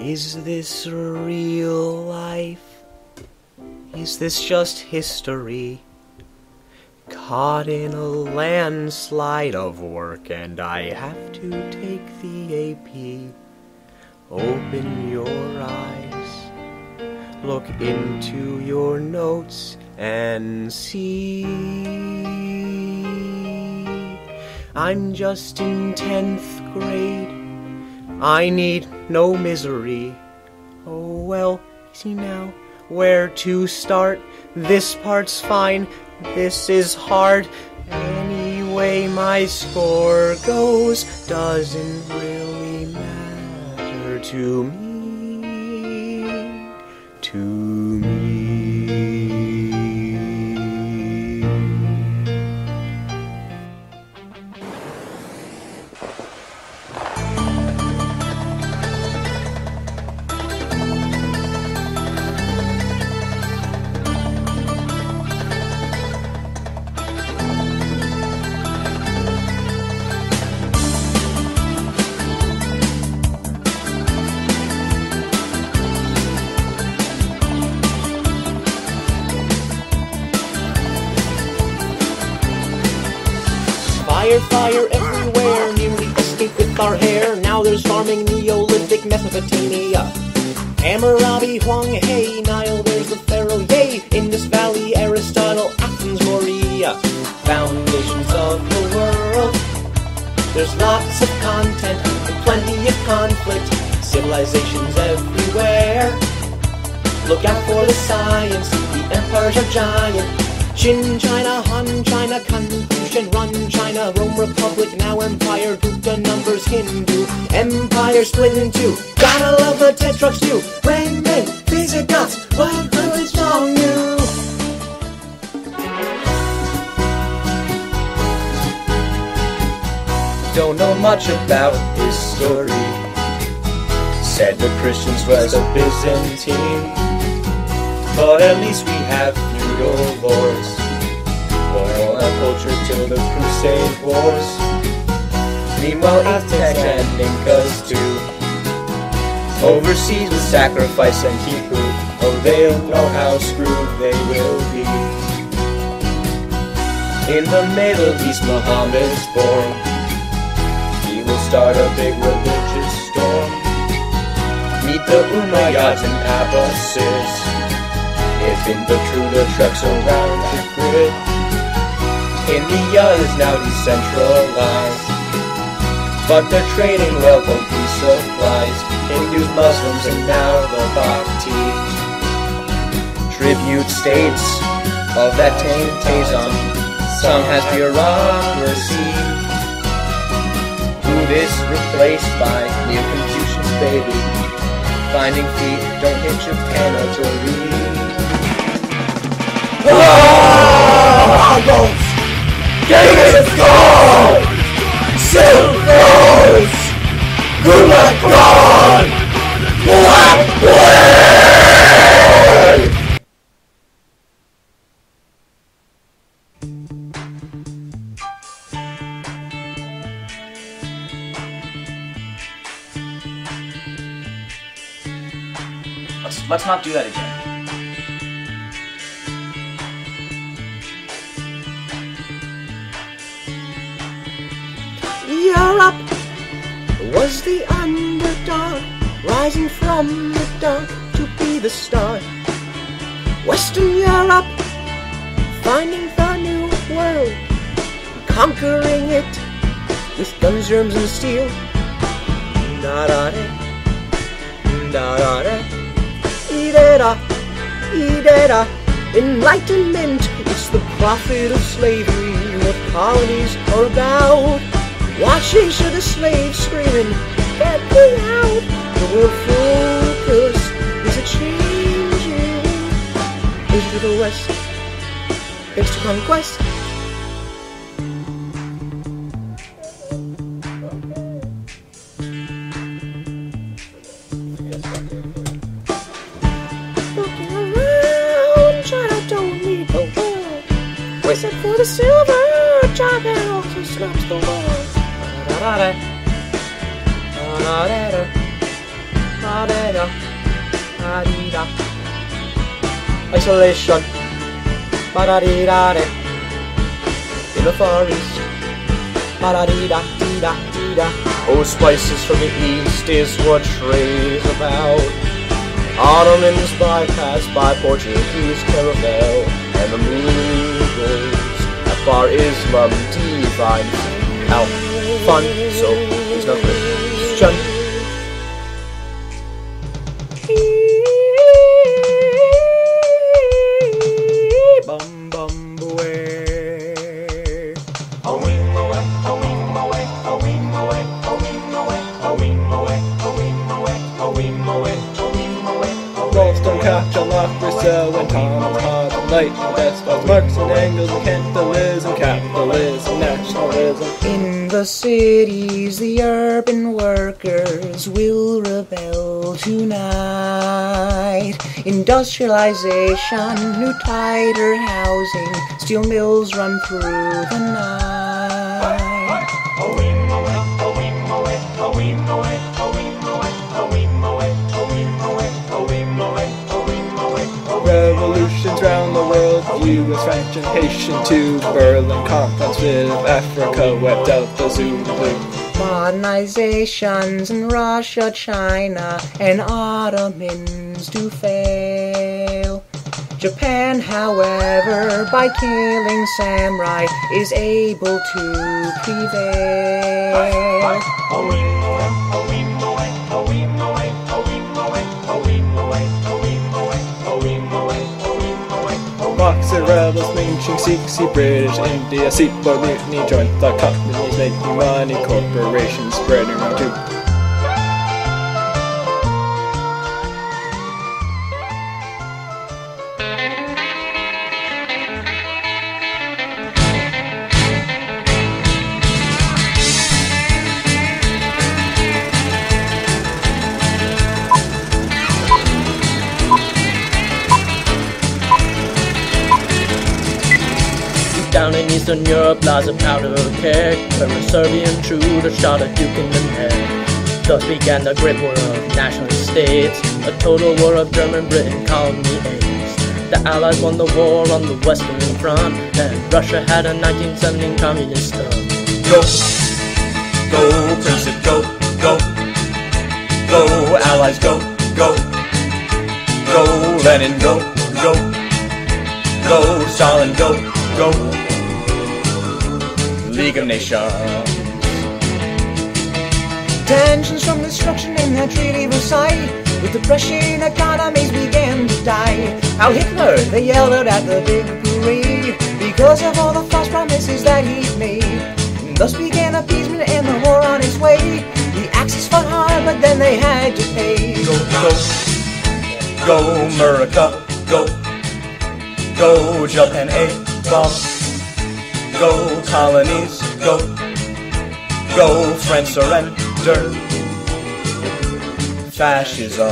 Is this real life? Is this just history? Caught in a landslide of work, and I have to take the AP. Open your eyes, look into your notes, and see. I'm just in 10th grade. I need no misery. Oh well, see now. Where to start? This part's fine. This is hard. Anyway, my score goes doesn't really matter to me. To Fire, fire everywhere, nearly escaped with our hair. Now there's farming Neolithic Mesopotamia. Hammurabi, Huang He, Nile, there's the Pharaoh, yay! Indus Valley, Aristotle, Athens, Morea. Foundations of the world. There's lots of content and plenty of conflict. Civilizations everywhere. Look out for the science, the empires are giant. Qin China, Han China, Confucian, Run China, Rome Republic, now Empire, Gupta numbers, Hindu, Empire split in two. Gotta love the Tetrarchs too. Rain, men, Visigoths, what who is wrong you? Don't know much about history. Said the Christians was a Byzantine. But at least we have feudal lords. Loyal and culture till the Crusade Wars. Meanwhile, Aztecs and Incas too. Overseas with sacrifice and quipu. Oh, they'll know how screwed they will be. In the Middle East, Muhammad's born. He will start a big religious storm. Meet the Umayyads and Abbasids. In the the trucks around the grid. India is now decentralized. But they're trading well complete supplies. Hindus, Muslims, and now the Bhakti. Tribute states of that Tazon. Some has bureaucracy. Buddhist replaced by Neo Confucius baby. Finding feet, don't hit Japan or Tory. Genghis Khan! Silk Roads! Kublai Khan! Black Blade! Let's let's not do that again. Was the underdog, rising from the dark to be the star. Western Europe, finding the new world, conquering it with guns, germs, and steel. Da da da, da da da, idera, idera. Enlightenment, it's the profit of slavery. What colonies are about. Watching to the slaves screaming, get me out. The world focus is a changing. Is to the west, thanks to conquest. We said for the silver, Japan also snaps the world. Isolation. In the Far East. Oh, spices from the east is what trays about. Ottomans bypassed by Portuguese caravel, and the moon goes as far Islam divine. Fun, so it's not Christian. Bum bum away. Rolls don't catch a lock, Brazil and Thomas Hard and Light and Despots, Marx and Engels and Kentalism, capitalism, nationalism. In the cities, the urban workers will rebel tonight. Industrialization, new tighter housing, steel mills run through the night. Round the world, US, French, and Haitian too. Berlin Conference with Africa, wept out the Zulu. Modernizations in Russia, China, and Ottomans do fail. Japan, however, by killing samurai, is able to prevail. Boxer rebels, Ming Ching Sikhs, see British India, Sepoy Mutiny, joint the companies making money, corporations spreading around too. In Eastern Europe lies a powder keg. Where a Serbian intruder shot a duke in the neck Thus began the great war of nationalist states. A total war of German Britain colony aids The Allies won the war on the Western Front. And Russia had a 1917 communist stunt Go, go, Princip, go, go, go, Allies, go, go, go, Lenin, go, go, go, Stalin, go, go, League of Nations. Tensions from destruction in the Treaty Versailles With depression economies began to die. How Hitler, they yelled out at the big parade Because of all the false promises that he'd made. And Thus began appeasement and the war on its way. The Axis fought hard but then they had to pay. Go, go, go, America, go, go, Japan, A, bomb, go, colonies, go, go, French surrender, fascism.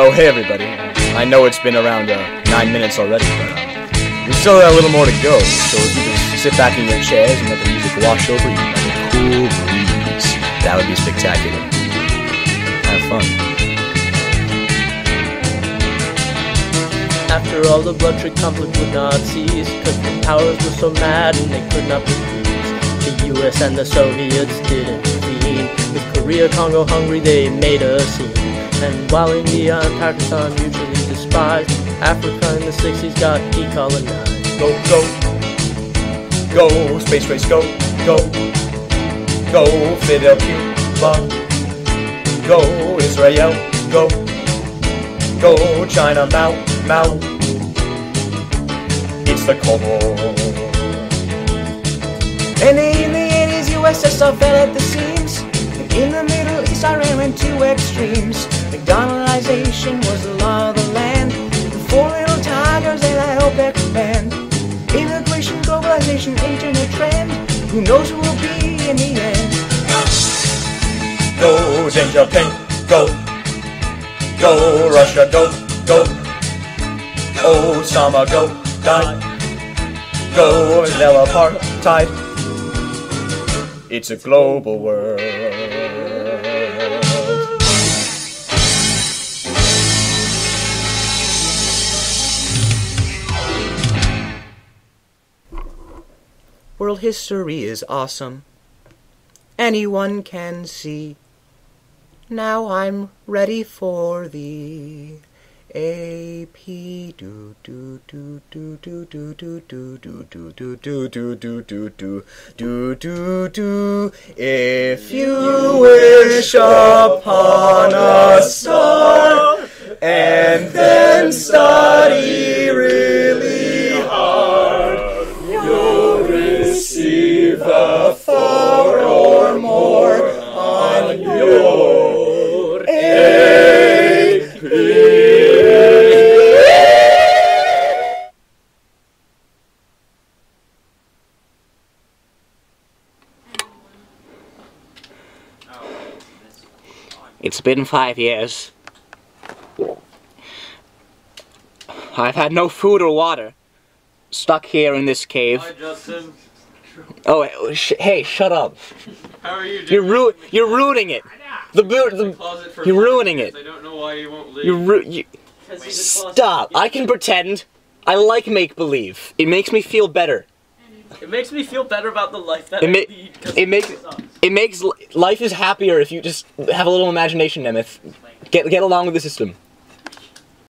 Oh, hey everybody. I know it's been around uh, nine minutes already, but uh, we still got a little more to go. So if you just sit back in your chairs and let the music wash over you like a cool breeze, that would be spectacular. Have fun. After all the bloodshed conflict with Nazis, cause the powers were so mad and they could not be pleased. The US and the Soviets didn't intervene. With Korea, Congo, Hungary, they made a scene. And while India and Pakistan mutually despised, Africa in the 60s got decolonized. Go, go, go, space race, go, go, go, Fidel Cuba, go, Israel, go, go, China, Mao, It's the Cold War. And in the 80s, USSR fell at the seams. And in the Middle East, Iran went to extremes. McDonaldization was the law of the land. The four little tigers and I OPEC band. Immigration, globalization, internet trend. Who knows who will be in the end? Go, Xiaoping, go, go, Russia, go, go, Oh, summer, go, die. Go, they'll apartheid. It's a global world. World history is awesome. Anyone can see. Now I'm ready for thee the AP do do do do do do do do do do do do do do do do do do do if you wish upon a star and then study It's been five years. I've had no food or water. Stuck here in this cave. Hi, Justin. Oh, sh- hey, shut up. How are you? You're ru- You're ruining it. The boot. The, Closet you're ruining it. I don't know why you won't leave. you're ru- you, Stop. I can pretend. I like make believe. It makes me feel better. It makes me feel better about the life that It ma- it makes- It makes life is happier if you just have a little imagination, Nemeth. Get get along with the system.